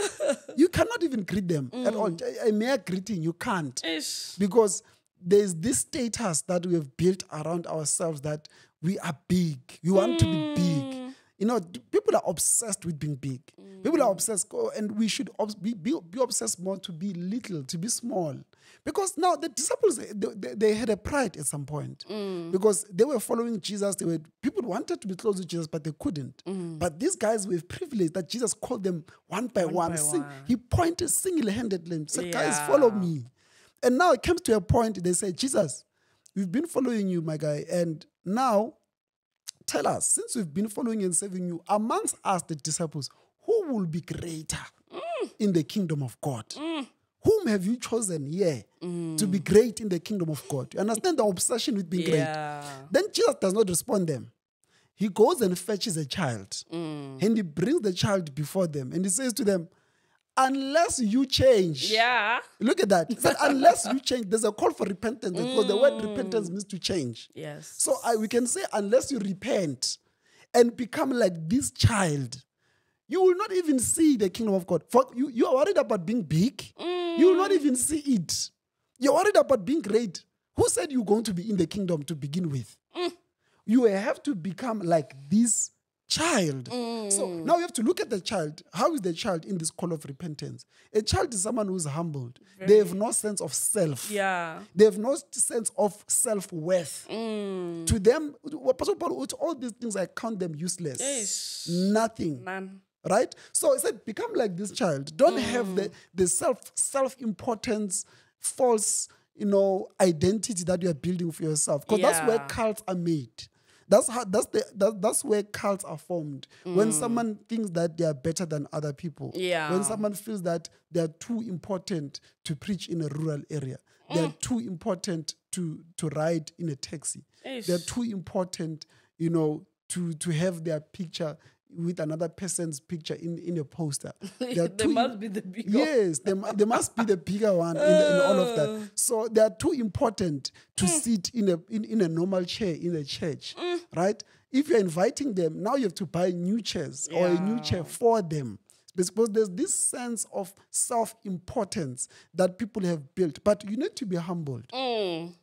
You cannot even greet them at all. A, a mere greeting, you can't Ish. because there's this status that we have built around ourselves that we are big. We want to be hmm. big. You know, people are obsessed with being big. People are hmm. obsessed, oh, and we should be, be, be obsessed more to be little, to be small. Because now the disciples, they, they, had a pride at some point hmm. because they were following Jesus. They were people wanted to be close to Jesus, but they couldn't. But these guys were privileged that Jesus called them one by one. by Sing- one. He pointed single-handedly and said, "Guys, follow me." And now it comes to a point, they say, Jesus, we've been following you, my guy. And now tell us, since we've been following and serving you, amongst us, the disciples, who will be greater in the kingdom of God? Whom have you chosen here to be great in the kingdom of God? You understand the obsession with being Yeah. great? Then Jesus does not respond them. He goes and fetches a child mm. and he brings the child before them and he says to them, Unless you change, Yeah. Look at that. Said, [LAUGHS] unless you change, there's a call for repentance because the word mm. repentance means to change. Yes. So I, we can say, unless you repent and become like this child, you will not even see the kingdom of God. For you, you are worried about being big. You will not mm. even see it. You're worried about being great. Who said you're going to be in the kingdom to begin with? Mm. You have to become like this child. So mm. now you have to look at the child. How is the child in this call of repentance? A child is someone who's humbled. They have no sense of self. Yeah. They have no sense of self worth. Mm. To them, Apostle Paul, with all these things, I count them useless. Ish. Nothing. None. Right? So he said, become like this child. Don't have the, mm. the self self importance, false, you know, identity that you are building for yourself. Because that's where cults are made. That's how that's the that, that's where cults are formed. When mm. someone thinks that they are better than other people. Yeah. When someone feels that they are too important to preach in a rural area. They are mm. too important to to ride in a taxi. They're too important, you know, to to have their picture with another person's picture in, in a poster. [LAUGHS] They are They must be the bigger. Yes, they, mu- they must be the bigger one in, the, in all of that. [LAUGHS] So they are too important to mm. sit in a in, in a normal chair in a church, mm. right? If you're inviting them, now you have to buy new chairs or a new chair for them. Because there's this sense of self-importance that people have built. But you need to be humbled mm.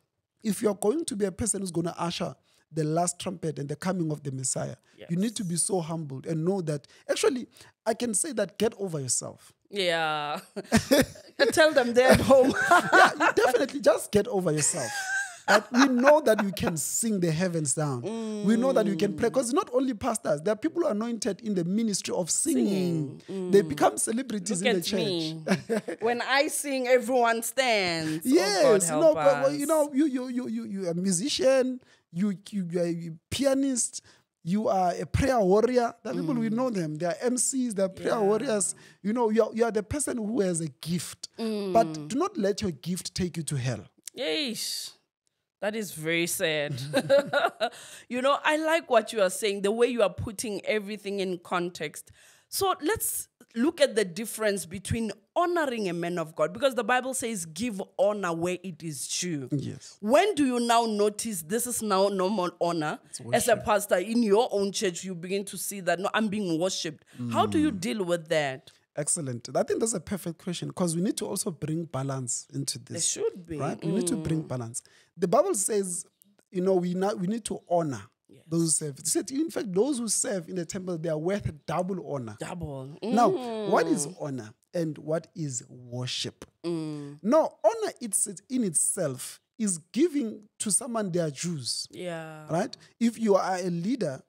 if you're going to be a person who's going to usher the last trumpet and the coming of the Messiah, you need to be so humbled and know that actually, I can say that get over yourself. Yeah. [LAUGHS] [LAUGHS] Tell them they're at [LAUGHS] home. yeah, you definitely just get over yourself. Like, we know that you can sing the heavens down. We know that you can play because mm. not only pastors, there are people anointed in the ministry of singing. They mm. become celebrities Look in the church. me. when I sing, everyone stands. Oh, yes, oh you God, know, help but, well, you know, you you you you you are a musician, you you, you are a pianist, you are a prayer warrior. The people Mm. we know them. They are MCs, they are prayer warriors. You know, you are, you are the person who has a gift. Mm. But do not let your gift take you to hell. Yes. That is very sad. [LAUGHS] [LAUGHS] you know, I like what you are saying, the way you are putting everything in context. So let's look at the difference between honoring a man of God because the Bible says, give honor where it is due. Yes. When do you now notice this is now normal honor? As a pastor in your own church, you begin to see that no, I'm being worshipped. How do Mm. you deal with that? Excellent. I think that's a perfect question because we need to also bring balance into this. There should be. Mm. Right? We need to bring balance. The Bible says, you know, we not, we need to honor those who serve. It said, in fact, those who serve in the temple, they are worth double honor. Double. Now, what is Mm. honor and what is worship? Mm. Now, honor it's in itself is giving to someone their dues, Yeah. right? If you are a leader,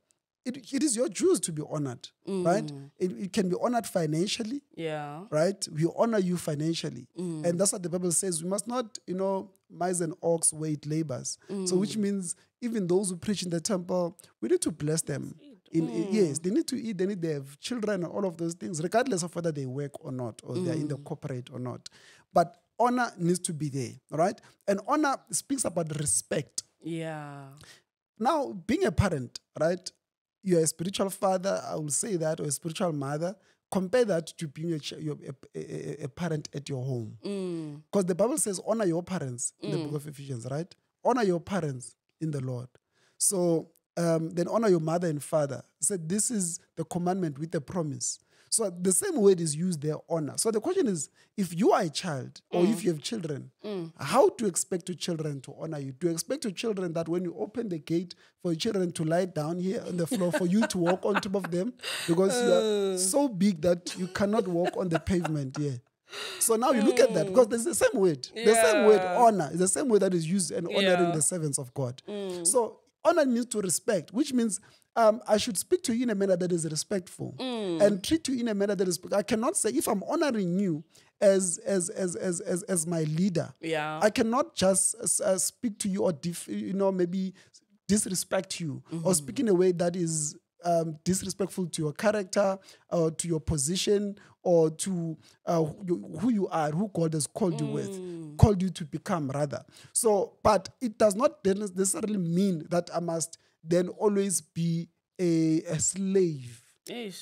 it, it is your dues to be honored, right? Mm. It, it can be honored financially, Yeah. right? We honor you financially. Mm. And that's what the Bible says. We must not, you know, mice and ox wait labors. So, Mm. which means even those who preach in the temple, we need to bless them. In, Mm. in- yes, they need to eat, they need to have children and all of those things, regardless of whether they work or not, or they're in the Mm. corporate or not. But honor needs to be there, right? And honor speaks about respect. Yeah. Now, being a parent, right? You're a spiritual father, I will say that, or a spiritual mother. Compare that to being a, a, a- a- parent at your home. Because the Bible says, honor your parents in the book of Ephesians, right? Honor your parents in the Lord. So um, then honor your mother and father. He said, this is the commandment with the promise. So the same word is used there, honor. So the question is, if you are a child or if mm. you have children, mm. how do you expect your children to honor you? Do you expect your children that when you open the gate for your children to lie down here on the floor for you to walk on top of them because you are [LAUGHS] uh. so big that you cannot walk on the pavement here? So now you look at that mm. because there's the same word. The same word, honor, is the same word that is used in honoring Yeah. the servants of God. So honor means to respect, which means um, I should speak to you in a manner that is respectful and treat you in a manner that is. I cannot say if I'm honoring you as as as as as, as my leader. Yeah. I cannot just uh, speak to you or you know maybe disrespect you or speak in a way that is um, disrespectful to your character or to your position or to uh, who who you are, who God has called you with, called you to become rather. So, but it does not necessarily mean that I must then always be a, a slave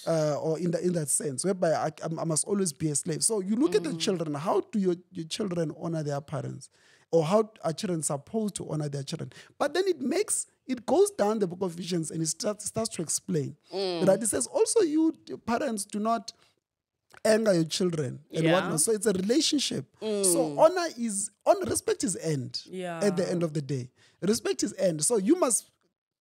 uh, or in the in that sense, whereby I, I must always be a slave. So you look at the mm. children. How do your, your children honor their parents, or how are children supposed to honor their children? But then it makes it goes down the book of Ephesians and it starts starts to explain mm. that it says also you parents do not anger your children and Yeah. whatnot. So it's a relationship. So mm. honor is on respect is end at the end of the day. Respect is end. So you must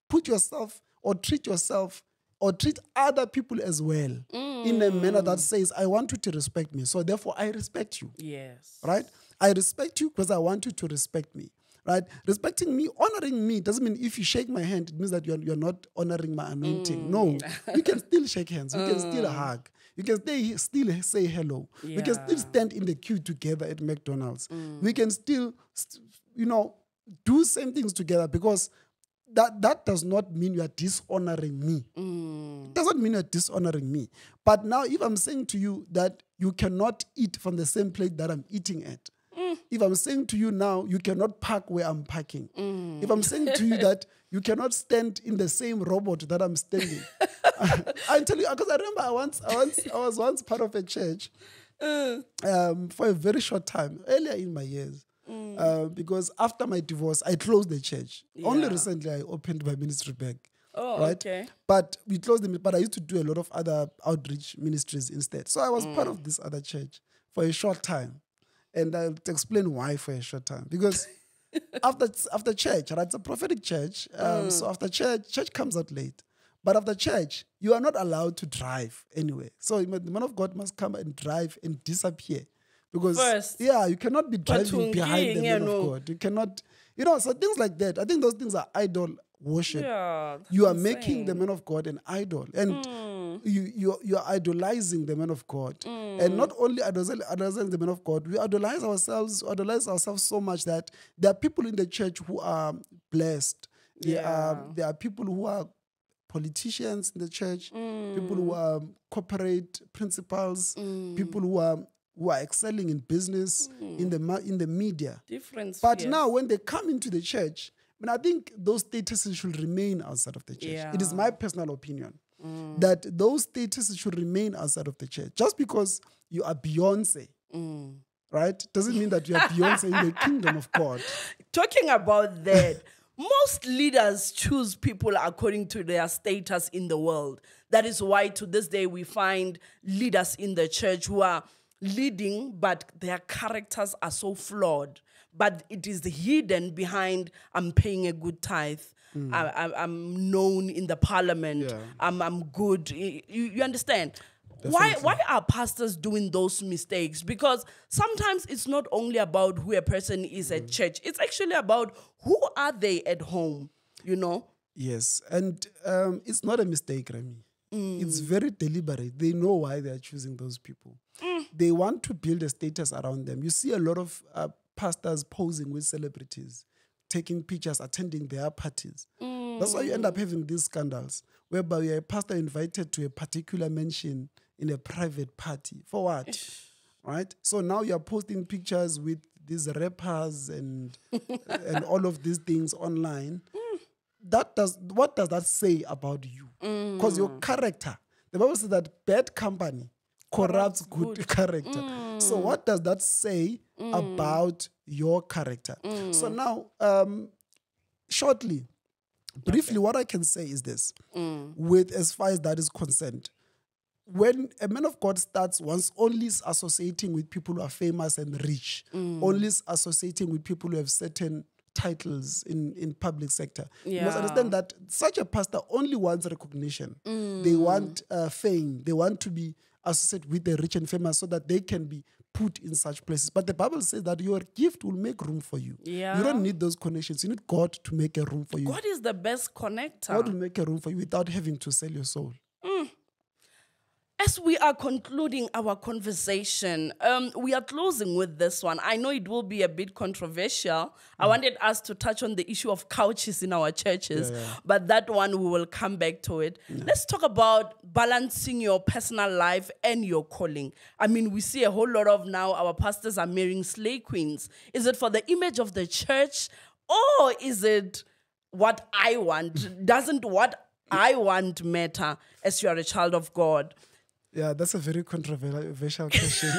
put yourself or treat yourself or treat other people as well in a mm. manner that says, I want you to respect me. So therefore I respect you. yes. Right? I respect you because I want you to respect me. Right? Respecting me, honoring me doesn't mean if you shake my hand, it means that you're, you're not honoring my anointing. Mm. No. [LAUGHS] You can still shake hands. You can still mm. hug. You can stay, still say hello. We can still stand in the queue together at McDonald's. We can still, st- you know, do same things together because that that does not mean you are dishonoring me. Mm. It doesn't mean you're dishonoring me. But now, if I'm saying to you that you cannot eat from the same plate that I'm eating at, mm. if I'm saying to you now you cannot park where I'm parking, mm. if I'm saying to you that [LAUGHS] you cannot stand in the same robot that I'm standing, [LAUGHS] I tell you because I remember I once, I once, I was once part of a church [LAUGHS] uh. um, for a very short time earlier in my years. Uh, because after my divorce, I closed the church. Only recently I opened my ministry back. Oh, right? okay. But we closed them. But I used to do a lot of other outreach ministries instead. So I was part of this other church for a short time, and I'll explain why for a short time. Because [LAUGHS] after after church, right? It's a prophetic church. Um, So after church, church comes out late. But after church, you are not allowed to drive anyway. So the man of God must come and drive and disappear. Because First. yeah, you cannot be driving behind the man of God. You cannot, you know, so things like that. I think those things are idol worship Yeah. you are that's making the insane. man of God an idol, and Hmm. you you you are idolizing the man of God, and not only idolizing, idolizing the man of God, we idolize ourselves, idolize ourselves so much that there are people in the church who are blessed. There are Yeah. there are people who are politicians in the church, people Hmm. who are corporate principals, people who are who are excelling in business, in hmm. the in the media. Different. But now, when they come into the church, I mean, I think those statuses should remain outside of the church. It is my personal opinion hmm. that those statuses should remain outside of the church. Just because you are Beyonce, hmm. right, doesn't mean that you are Beyonce in the kingdom of God. [LAUGHS] talking about that, most leaders choose people according to their status in the world. That is why to this day we find leaders in the church who are leading, but their characters are so flawed. But it is hidden behind I'm paying a good tithe. Mm. I, I, I'm known in the parliament. Yeah. I'm, I'm good. You, you understand? Why, why are pastors doing those mistakes? Because sometimes it's not only about who a person is at mm. church, it's actually about who are they at home, you know? Yes, and um, it's not a mistake, Remy. Mm. It's very deliberate. They know why they are choosing those people. Mm. They want to build a status around them. You see a lot of uh, pastors posing with celebrities, taking pictures, attending their parties. Mm. That's why you end up having these scandals, whereby you're a pastor invited to a particular mansion in a private party. For what? right? So now you're posting pictures with these rappers and [LAUGHS] and all of these things online. Mm. That does what does that say about you? Because your character, the Bible says that bad company corrupts good, [LAUGHS] character. So mm. what does that say mm. about your character? Mm. So now, um, shortly, briefly, what I can say is this: with as far as that is concerned, when a man of God starts once only associating with people who are famous and rich, only associating with people who have certain titles in, in public sector. You must understand that such a pastor only wants recognition. They want uh, fame. They want to be associated with the rich and famous so that they can be put in such places. But the Bible says that your gift will make room for you. Yeah. You don't need those connections. You need God to make a room for you. God is the best connector. God will make a room for you without having to sell your soul. As we are concluding our conversation, um, we are closing with this one. I know it will be a bit controversial. I Mm. wanted us to touch on the issue of couches in our churches, but that one we will come back to it. Let's talk about balancing your personal life and your calling. I mean, we see a whole lot of now our pastors are marrying slay queens. Is it for the image of the church, or is it what I want? Doesn't what I want matter as you are a child of God? Yeah, that's a very controversial [LAUGHS] question.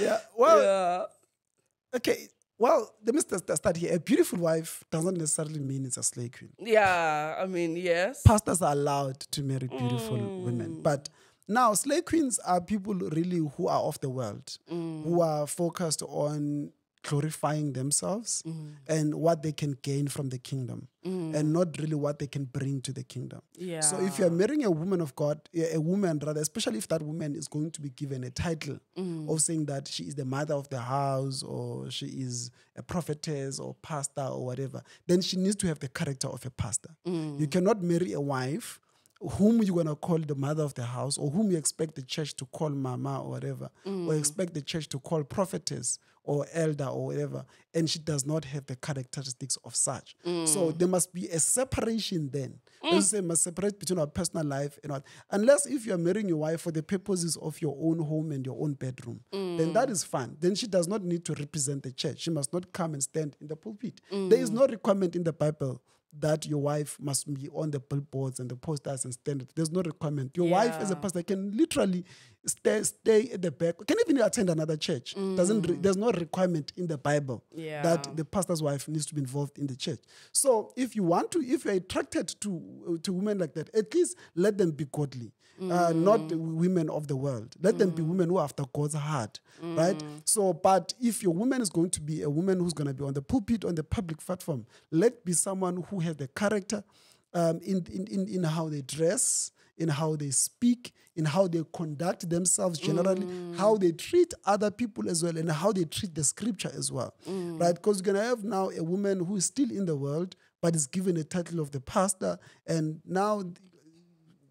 yeah, well, Yeah. okay. Well, let me st- st- start here. A beautiful wife doesn't necessarily mean it's a slay queen. Yeah, I mean, yes. Pastors are allowed to marry beautiful mm. women, but now slay queens are people really who are of the world, mm. who are focused on glorifying themselves mm. and what they can gain from the kingdom, mm. and not really what they can bring to the kingdom. Yeah. So if you're marrying a woman of God, a a woman rather, especially if that woman is going to be given a title mm. of saying that she is the mother of the house or she is a prophetess or pastor or whatever, then she needs to have the character of a pastor. You cannot marry a wife whom you're going to call the mother of the house or whom you expect the church to call mama or whatever, or mm. expect the church to call prophetess or elder or whatever, and she does not have the characteristics of such. So mm. there must be a separation then. Mm. Let's say must separate between our personal life and what unless if you're marrying your wife for the purposes of your own home and your own bedroom, then that is fine. Then she does not need to represent the church. She must not come and stand in the pulpit. There is no requirement in the Bible that your wife must be on the billboards and the posters and stand. There's no requirement. Your wife as a pastor can literally stay stay at the back. Can even attend another church. Doesn't re- mm. there's no requirement in the Bible Yeah. that the pastor's wife needs to be involved in the church. So if you want to, if you're attracted to to women like that, at least let them be godly. Uh, not women of the world. Let them be women who are after God's heart, right? So, but if your woman is going to be a woman who's going to be on the pulpit, on the public platform, let be someone who has the character um, in, in, in, in how they dress, in how they speak, in how they conduct themselves generally, how they treat other people as well, and how they treat the scripture as well, right? Because you're going to have now a woman who is still in the world, but is given a title of the pastor, and now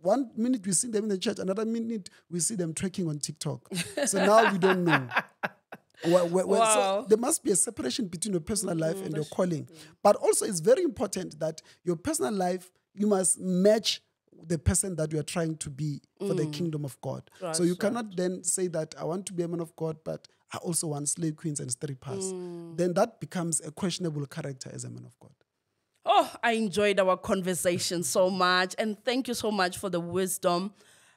one minute we see them in the church, another minute we see them trekking on TikTok. So now we don't know. Well, well, well, so Wow. there must be a separation between your personal life and your mm. calling. Mm. But also, it's very important that your personal life you must match the person that you are trying to be for the mm. kingdom of God. so you That's cannot then say that I want to be a man of God, but I also want slay queens and strippers. Then that becomes a questionable character as a man of God. Oh, I enjoyed our conversation so much. And thank you so much for the wisdom.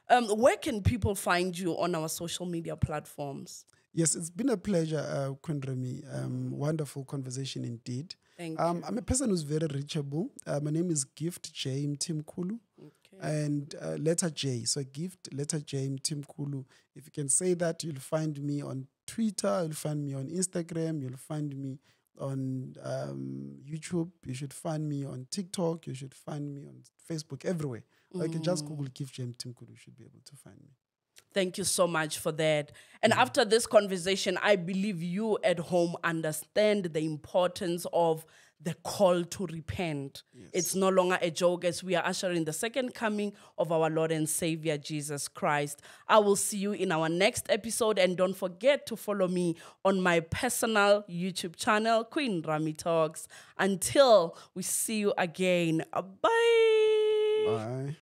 Um, where can people find you on our social media platforms? Yes, it's been a pleasure, uh. Um, wonderful conversation indeed. Thank um, I'm a person who's very reachable. Uh, my name is Gift J Mthimkhulu. And uh, letter J. So gift, letter J Mthimkhulu. If you can say that, you'll find me on Twitter, you'll find me on Instagram, you'll find me on um, YouTube, you should find me on TikTok, you should find me on Facebook, everywhere. Or you just Google Gift J Tim you should be able to find me. Thank you so much for that. And after this conversation, I believe you at home understand the importance of the call to repent. It's no longer a joke as we are ushering the second coming of our Lord and Savior Jesus Christ. I will see you in our next episode. And don't forget to follow me on my personal YouTube channel, Queen Rami Talks. Until we see you again, bye. Bye.